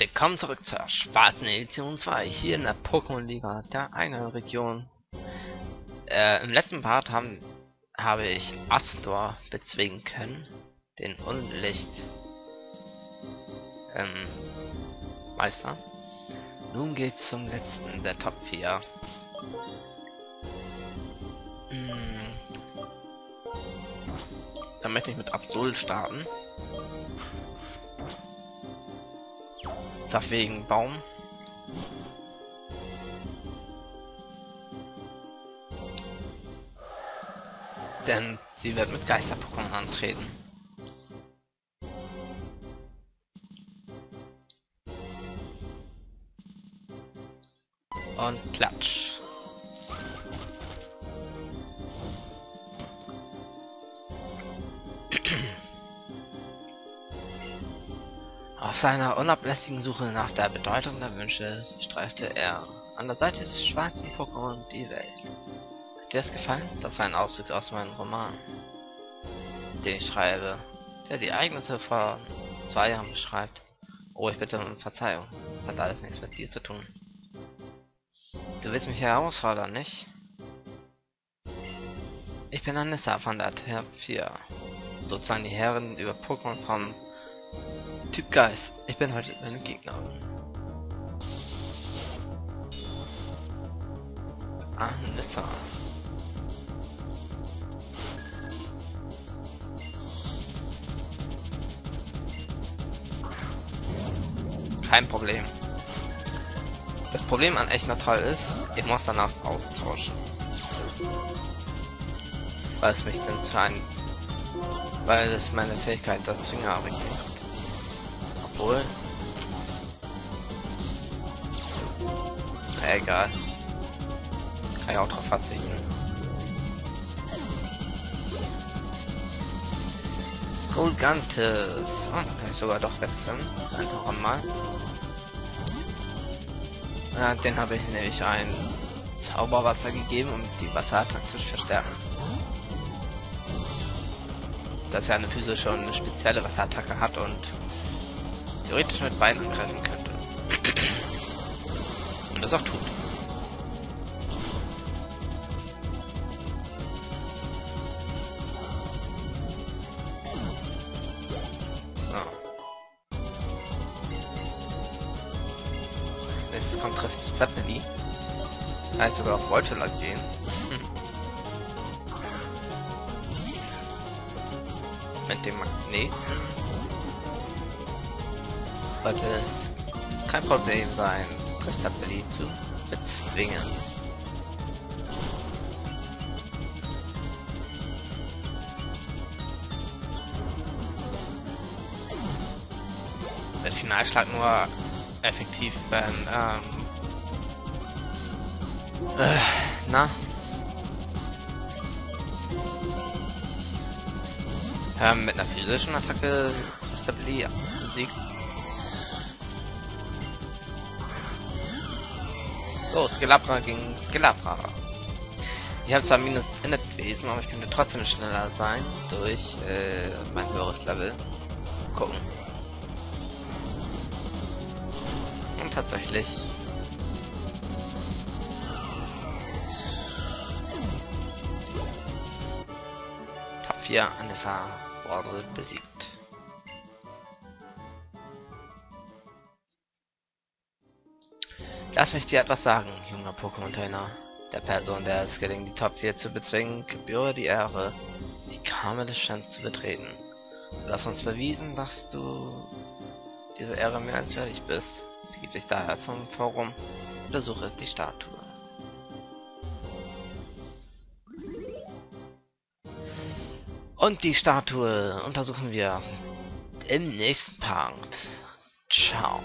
Willkommen zurück zur schwarzen Edition 2 hier in der Pokémon-Liga der eigenen Region. Äh, Im letzten Part haben, habe ich Astor bezwingen können, den Unlicht ähm, Meister. Nun geht's zum letzten der Top 4. Hm. Dann möchte ich mit Absol starten. Dach wegen Baum. Denn sie wird mit Geister-Pokémon antreten. Und klatsch. Auf seiner unablässigen Suche nach der Bedeutung der Wünsche streifte er an der Seite des schwarzen Pokémon die Welt. Hat dir das gefallen? Das war ein Auszug aus meinem Roman, den ich schreibe, der die Ereignisse vor zwei Jahren beschreibt. Oh, ich bitte um Verzeihung. Das hat alles nichts mit dir zu tun. Du willst mich herausfordern, nicht? Ich bin Anissa von der Terp 4. Sozusagen die Herren über Pokémon vom Typ Geist. Ich bin heute meine Gegnerin. Anissa. Kein Problem. Das Problem an Echnatal ist, ich muss danach austauschen. Weil es mich dann zu einem... Weil es meine Fähigkeit dazu bringt. Obwohl... Egal. Kann ich auch drauf verzichten. Golgantes. Oh, kann ich sogar doch wechseln. Das einfach mal. Ja, den habe ich nämlich ein Zauberwasser gegeben, um die Wasserattacke zu verstärken. Dass er eine Füße schon eine spezielle Wasserattacke hat und theoretisch mit Beinen angreifen könnte. und das auch tut. Nächstes kommt trifft Zeppeli. Nein, sogar auf Voltola gehen. Hm. Mit dem Magneten sollte es kein Problem sein, Christabelli zu bezwingen. Der Finalschlag nur effektiv wenn ähm, äh, na ähm, mit einer physischen Attacke Stabili besiegt. So, Skelabra gegen Skelabra. Ich habe zwar minus Wesen, aber ich könnte trotzdem schneller sein durch äh, mein höheres Level. Gucken. tatsächlich. Top 4 Anissa Wardle besiegt. Lass mich dir etwas sagen, junger Pokémon-Trainer. Der Person, der es gelingt, die Top 4 zu bezwingen, gebühre die Ehre, die Kammer des Champs zu betreten. Du hast uns bewiesen, dass du diese Ehre mehr als würdig bist. Begib dich daher zum Forum, untersuche die Statue. Und die Statue untersuchen wir im nächsten Part. Ciao.